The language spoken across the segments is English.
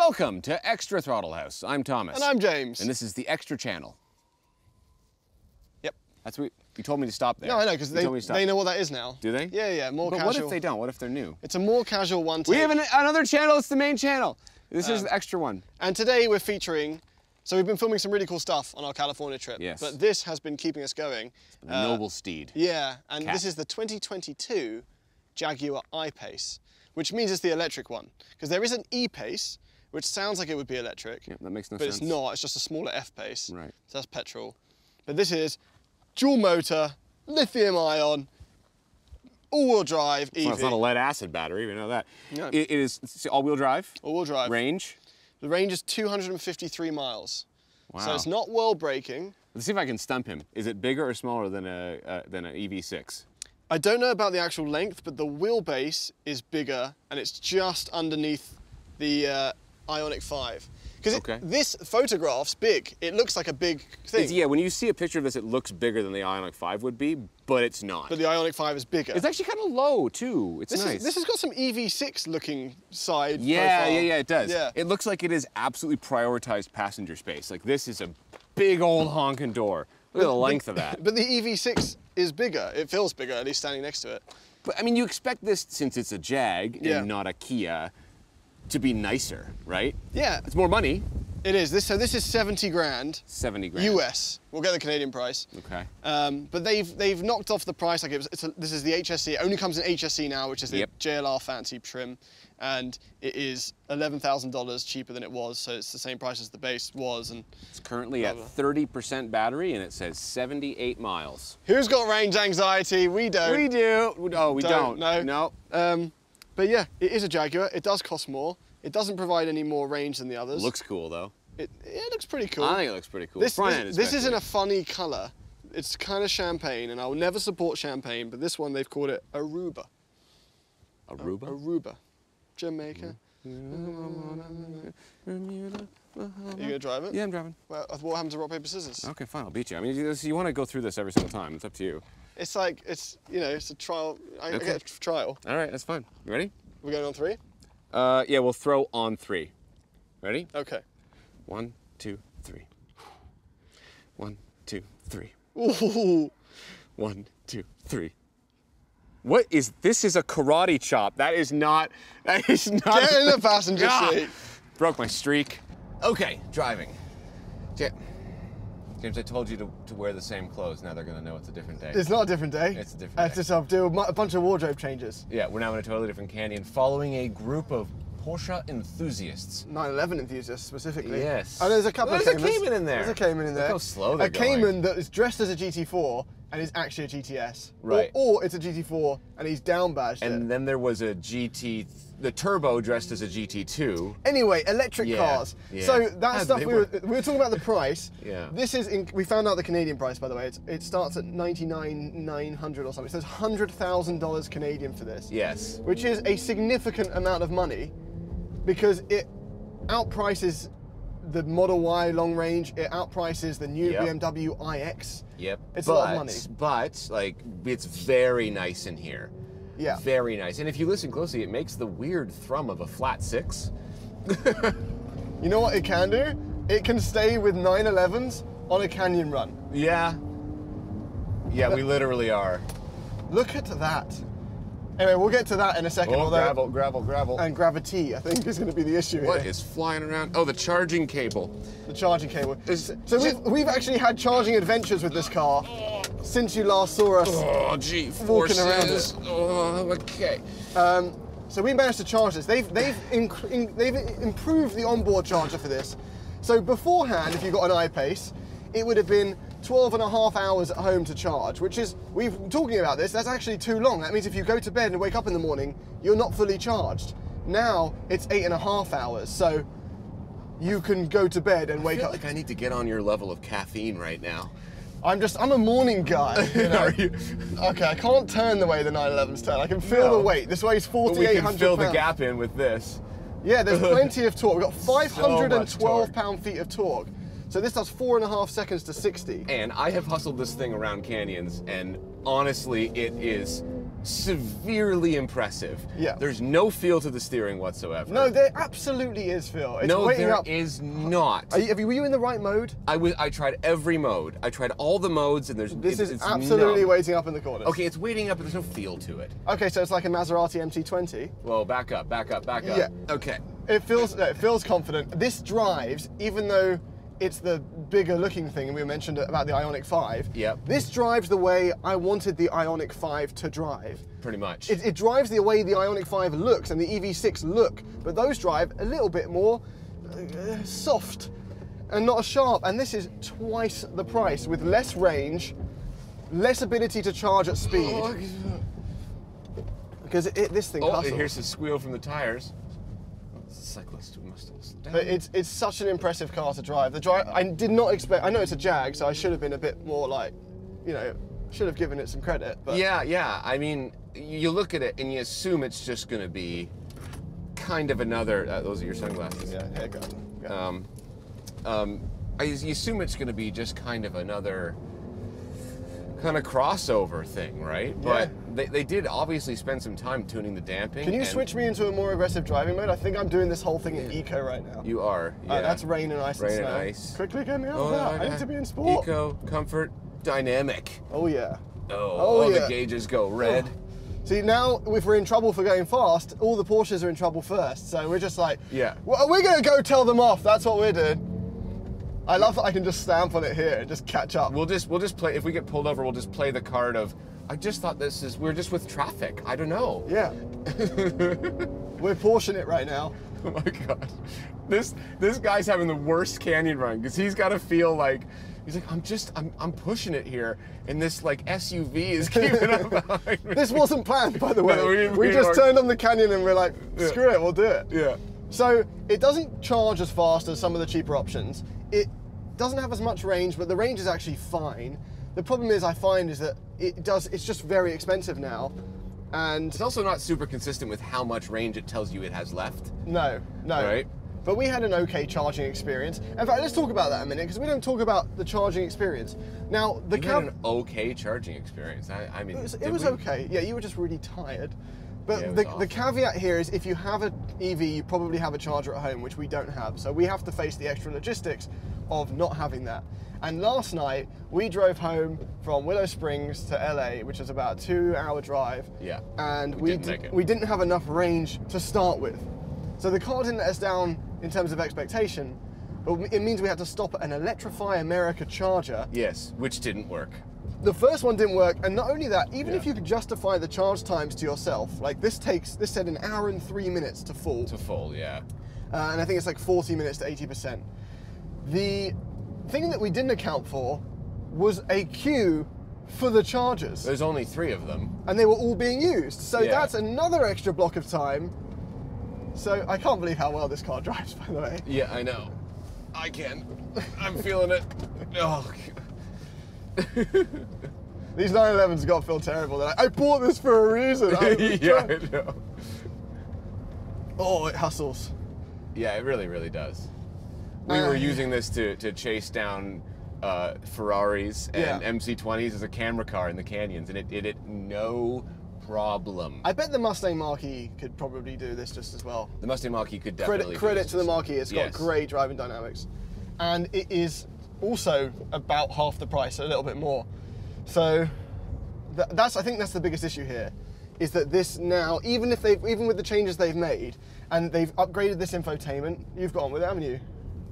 Welcome to Extra Throttle House. I'm Thomas. And I'm James. And this is the Extra Channel. Yep. That's what you told me to stop there. No, I know, because they, told me to stop. they know what that is now. Do they? Yeah, yeah, more But casual. what if they don't? What if they're new? It's a more casual one We have an, another channel. It's the main channel. This Um, is the extra one. And today we're featuring, so we've been filming some really cool stuff on our California trip. Yes. But this has been keeping us going. Uh, noble steed. Yeah, and Cat. this is the 2022 Jaguar I-Pace, which means it's the electric one. Because there is an E-Pace, which sounds like it would be electric. Yeah, that makes no but sense. it's not, it's just a smaller F-Pace. Right. So that's petrol. But this is dual motor, lithium ion, all-wheel drive EV. Well, it's not a lead acid battery. We know that. No. It, it is all-wheel drive. All-wheel drive. Range. The range is 253 miles. Wow. So it's not world breaking. Let's see if I can stump him. Is it bigger or smaller than a uh, than an EV6? I don't know about the actual length, but the wheelbase is bigger and it's just underneath the uh, Ioniq 5. Because Okay. this photograph's big. It looks like a big thing. It's- yeah, when you see a picture of this, it looks bigger than the Ioniq 5 would be, but it's not. But the Ioniq 5 is bigger. it's actually kind of low too. It's this, nice. is, this has got some EV6 looking side yeah, profile. yeah, yeah, it does. Yeah. It looks like it is absolutely prioritized passenger space. Like this is a big old honking door. Look at the length of that. But the EV6 is bigger. It feels bigger, at least standing next to it. But I mean, you expect this since it's a Jag Yeah. and not a Kia to be nicer, right? Yeah, It's more money, it is. This So this is 70 grand 70 grand. US. We'll get the Canadian price. Okay. Um, but they've they've knocked off the price. Like it was, it's a, this is the HSE. It only comes in HSE now, which is the Yep. JLR fancy trim, and it is eleven thousand dollars cheaper than it was. So it's the same price as the base was. And It's currently at Blah, 30% battery and it says 78 miles. who's got range anxiety? We don't. We do. Oh, we don't. Don't, No. Um, but yeah, it is a Jaguar. It does cost more. It doesn't provide any more range than the others. Looks cool though. It, it looks pretty cool. I think it looks pretty cool. This, this, this isn't a funny color. It's kind of champagne, and I will never support champagne. But this one, they've called it Aruba. Aruba. Aruba, Jamaica. Bermuda. Are You gonna drive it? Yeah, I'm driving. Well, what happens to rock paper scissors? Okay, fine. I'll beat you. I mean, you, you want to go through this every single time. It's up to you. It's like it's you know it's a trial. I, I Okay. get a trial. All right, that's fine. You ready? We're going on three. Uh, yeah, we'll throw on three. Ready? Okay. One, two, three. One, two, three. Ooh. One, two, three. What is this? Is a karate chop. That is not. That is not. Get in the passenger seat. Broke my streak. Okay, driving. Ja- James, I told you to, to wear the same clothes. Now they're gonna know it's a different day. It's not a different day. It's a different I day. have to sort of do a bunch of wardrobe changes. Yeah, we're now in a totally different canyon, following a group of Porsche enthusiasts. 911 enthusiasts specifically. Yes. Oh, there's a couple There's of a Cayman in there. There's a Cayman in there. Look how slow they're A going. Cayman that is dressed as a GT4 and he's actually a GTS. Or- Right. Or, it's a GT4 and he's down badged it. And then there was a GT, the turbo dressed as a GT2. Anyway, electric Yeah, cars. yeah. So that Ah, stuff we were, were- we were talking about the price. Yeah. This is in, we found out the Canadian price by the way. It's, it starts at ninety nine nine hundred or something. So it's hundred thousand dollars Canadian for this. Yes. Which is a significant amount of money, because it outprices the Model Y long range. It outprices the new Yep. BMW iX. Yep. It's but, a lot of money. But like, it's very nice in here. Yeah. Very nice. And if you listen closely, it makes the weird thrum of a flat six. You know what it can do? It can stay with 911s on a canyon run. Yeah. Yeah, we literally are. Look at that. Anyway, we'll get to that in a second. Oh, although- gravel, gravel, gravel. And gravity, I think, is going to be the issue What here. is flying around? Oh, the charging cable. the charging cable. Is- so we've, we've actually had charging adventures with this car since you last saw us. Oh, gee, Walking around forces. Oh, okay. Um, so we managed to charge this. They've they've in, they've improved the onboard charger for this. So beforehand, if you got an iPace, it would have been 12 and a half hours at home to charge, which is we've talking about this. That's actually too long. That means if you go to bed and wake up in the morning, you're not fully charged. Now it's eight and a half hours. So you can go to bed and I wake up. like I need to get on your level of caffeine right now. I'm just, I'm a morning guy. You know? You? Okay, I can't turn the way the 911's turn. I can feel No. the weight. This weighs But we 4,800 can fill the gap in with this. Yeah, there's plenty of torque. We've got So 512 torque. pound feet of torque. So this does four and a half seconds to 60. And I have hustled this thing around canyons, and honestly, it is severely impressive. Yeah. There's no feel to the steering whatsoever. No, there absolutely is, feel. It's no, there up. is not. Are you, have you- were you in the right mode? I was. I tried every mode. I tried all the modes, and there's. This it- is it's absolutely numb. waiting up in the corners. Okay, it's waiting up, but there's no feel to it. Okay, so it's like a Maserati MC20. Well, back up, back up, back up. Yeah. Okay. It feels no, it feels confident. This drives, even though it's the bigger looking thing, and we mentioned about the Ioniq 5. Yep. This drives the way I wanted the Ioniq 5 to drive. Pretty much. It, it drives the way the Ioniq 5 looks and the EV6 look, but those drive a little bit more uh, soft and not as sharp. And this is twice the price with less range, less ability to charge at speed. Because it, this thing Oh, hustles. here's the squeal from the tires. It's cyclist. We must have slowed down. But it's it's such an impressive car to drive. The drive I did not expect. I know it's a Jag, so I should have been a bit more like, you know, should have given it some credit. But Yeah, yeah. I mean, you look at it and you assume it's just going to be kind of another. Uh, those are your sunglasses. yeah, go. Um, um, I, you assume it's going to be just kind of another kind of crossover thing, right? But they, they did obviously spend some time tuning the damping. Can you switch me into a more aggressive driving mode? I think I'm doing this whole thing in eco right now. You are. Yeah. Uh, that's rain and ice Rain and and ice. Quickly get me out Oh, of that. no, I need to be in sport. Eco, comfort, dynamic. Oh yeah. Oh, Oh, all yeah. the gauges go red. See now, if we're in trouble for going fast, all the Porsches are in trouble first. So we're just like, Yeah. well, we're gonna go tell them off. That's what we're doing. I love that I can just stamp on it here and just catch up. We'll just we'll just play. If we get pulled over, we'll just play the card of. I just thought this is we're just with traffic. I don't know. Yeah. we're Porscheing it right now. Oh my god, this this guy's having the worst canyon run because he's got to feel like he's like I'm just I'm I'm pushing it here, and this like SUV is keeping up behind me. This wasn't planned, by the way. No, we- we, we just are- turned on the canyon and we're like, screw it, we'll do it. yeah. So it doesn't charge as fast as some of the cheaper options. It doesn't have as much range, but the range is actually fine. The problem is I find is that it does. It's just very expensive now, and It's also not super consistent with how much range it tells you it has left. no, no. Right. But we had an okay charging experience. In fact, let's talk about that a minute because we don't talk about the charging experience. Now the You cav- had an okay charging experience. I, I mean, It was, it was okay. Yeah, you were just really tired. But Yeah, the, the caveat here is if you have an EV, you probably have a charger at home, which we don't have. So we have to face the extra logistics of not having that. And last night, we drove home from Willow Springs to LA, which is about a two hour drive. Yeah, And we we, didn't di- make it. we didn't have enough range to start with. So the car didn't let us down in terms of expectation, but it means we had to stop at an Electrify America charger Yes, which didn't work. The first one didn't work, and not only that, even Yeah. if you could justify the charge times to yourself, like this takes this said an hour and three minutes to full, To full, yeah. uh, and I think it's like 40 minutes to 80%. The thing that we didn't account for was a queue for the chargers, There's only three of them. and they were all being used. So Yeah. that's another extra block of time. So I can't believe how well this car drives, by the way. Yeah, I know. I can. I'm feeling it. Oh, These 911s got to feel terrible. They're like, I bought this for a reason. Yeah, trying-" I know. Oh, it hustles. Yeah, it really, really does. We Uh, were using this to, to chase down uh, Ferraris and Yeah. MC20s as a camera car in the canyons, and it did it no problem. I bet the Mustang Mach-E could probably do this just as well. the Mustang Mach-E could definitely Credit, credit to the Mach-E, it's got great driving dynamics. And it is also about half the price, a little bit more. So th- that's, I think that's the biggest issue here, is that this now, even if they've, even with the changes they've made, and they've upgraded this infotainment, you've gone with it, haven't you?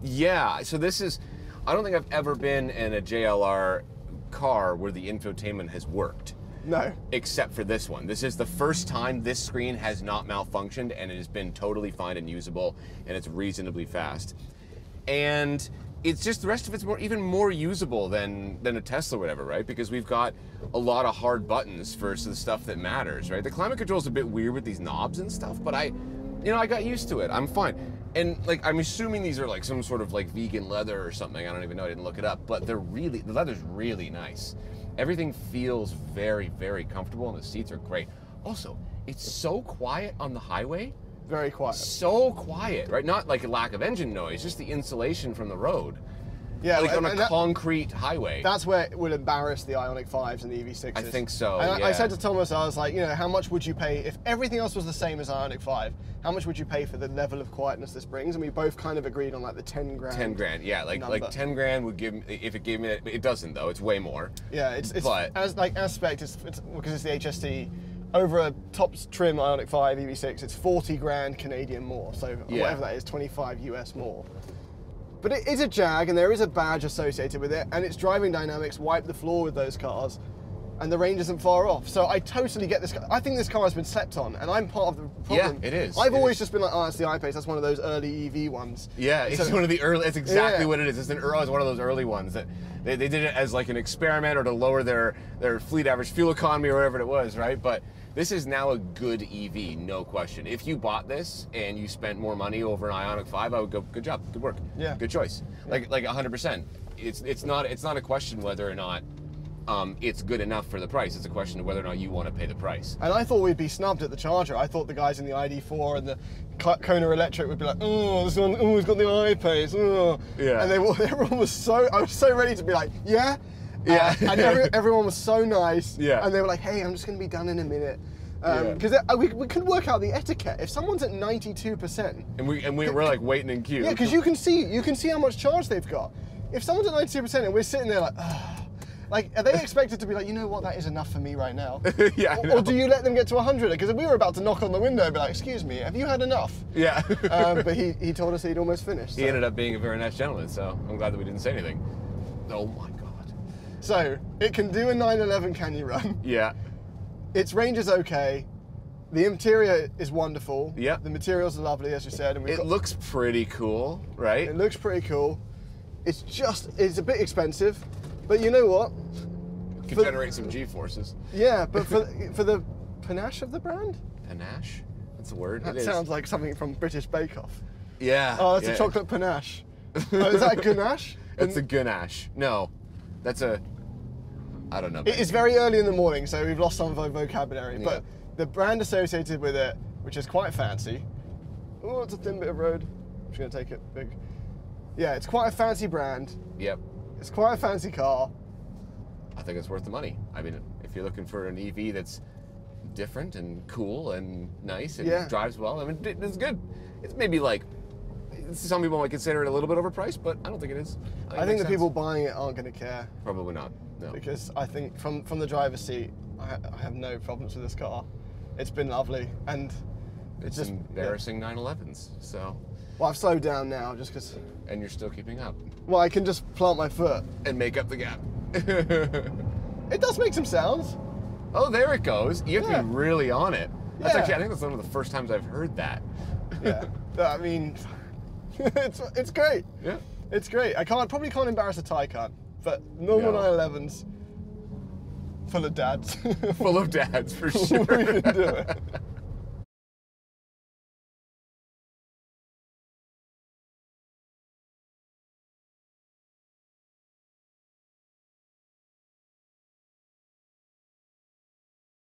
Yeah, so this is, I don't think I've ever been in a JLR car where the infotainment has worked. No. except for this one. This is the first time this screen has not malfunctioned and it has been totally fine and usable and it's reasonably fast. And it's just the rest of it's more even more usable than than a Tesla whatever, right? Because we've got a lot of hard buttons for the stuff that matters, right? The climate control is a bit weird with these knobs and stuff, but I you know, I got used to it. I'm fine. And like I'm assuming these are like some sort of like vegan leather or something. I don't even know. I didn't look it up, but they're really the leather's really nice. Everything feels very, very comfortable, and the seats are great. Also, it's so quiet on the highway. Very quiet. So quiet, right? Not like a lack of engine noise, just the insulation from the road. Yeah, like and- on a that- concrete highway. That's where it will embarrass the Ioniq 5s and the EV6s. I think so, And I, I said to Thomas, I was like, you know, how much would you pay if everything else was the same as Ioniq 5? How much would you pay for the level of quietness this brings? And we both kind of agreed on like the 10 grand. ten grand, yeah, like like ten grand would give me if it gave me. It doesn't though. It's way more. Yeah, it's, it's But- as like aspect it's, it's because it's the HST over a top trim Ioniq 5 EV6 it's 40 grand Canadian more. So Yeah. whatever that is 25 US more. But it is a Jag and there is a badge associated with it and its driving dynamics wipe the floor with those cars and the range isn't far off so I totally get this. I think this car has been slept on and I'm part of the problem Yeah, it is. I've It always is. just been like oh it's the I-Pace that's one of those early EV ones Yeah, it's So- one of the early. It's exactly Yeah. what it is. It's an early. It's one of those early ones that they, they did it as like an experiment or to lower their their fleet average fuel economy or whatever it was, right? But this is now a good EV, no question. If you bought this and you spent more money over an Ioniq Five, I would go, good job, good work, Yeah. good choice. Like like 100. percent It's it's not it's not a question whether or not. Um, it's good enough for the price. It's a question of whether or not you want to pay the price. And I thought we'd be snubbed at the charger. I thought the guys in the ID4 and the Kona Electric would be like, oh, this one, oh, he's got the I-Pace, oh. Yeah. And they were, everyone was so, I was so ready to be like, yeah. Yeah. Uh, and every, everyone was so nice. Yeah. And they were like, hey, I'm just going to be done in a minute. Yeah. Because we, we couldn't work out the etiquette. If someone's at 92%, And we and we, we're like waiting in queue. yeah, because you can see, you can see how much charge they've got. If someone's at 92% and we're sitting there like, "Ugh," like, are they expected to be like, you know what, that is enough for me right now? Yeah, Or, or do you let them get to 100? Because we were about to knock on the window and be like, excuse me, have you had enough? yeah. um, but he, he told us he'd almost finished. He ended up being a very nice gentleman, so I'm glad that we didn't say anything. Oh my god. So, it can do a 911 can you run? Yeah. Its range is okay. The interior is wonderful. Yeah. The materials are lovely, as you said. And It looks pretty cool, right? it looks pretty cool. It's just, it's a bit expensive. But you know what? Could for- generate some G forces. Yeah, but for, for the panache of the brand, Panache? That's a word. that it is. sounds like something from British Bake Off. Yeah. Oh, it's yeah. a chocolate panache. oh, is that a ganache? It's a ganache. No. That's a. I don't know. It is very early in the morning, so we've lost some of our vocabulary. Yeah. But the brand associated with it, which is quite fancy. Oh, it's a thin bit of road. I'm just gonna take it big. Yeah, it's quite a fancy brand. Yep. It's quite a fancy car. I think it's worth the money. I mean, if you're looking for an EV that's different and cool and nice and Yeah. drives well, I mean, it's good. It's maybe like. Some people might consider it a little bit overpriced, but I don't think it is. I it think the sense. people buying it aren't going to care Probably not. No. because I think from from the driver's seat, I, I have no problems with this car. It's been lovely, and It's just- embarrassing 911s. So, well, I've slowed down now just because. and you're still keeping up Well, I can just plant my foot. and make up the gap. It does make some sounds. oh, there it goes. You have Yeah. to be really on it. That's Yeah. actually, I think that's one of the first times I've heard that. Yeah, I mean, it's it's great. Yeah. It's great. I can't probably can't embarrass a Taycan, but normal No. 911s full of dads. Full of dads for we sure. can do it.